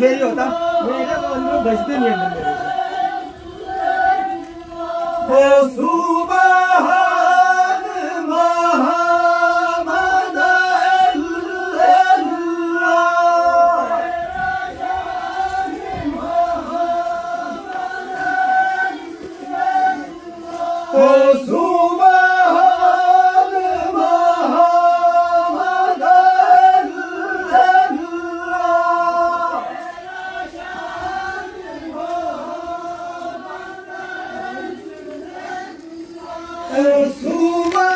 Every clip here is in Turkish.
फेल होता। मेरे अंदर बचते नहीं अंदर ओ सू Rasulullah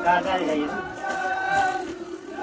kata dia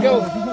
go.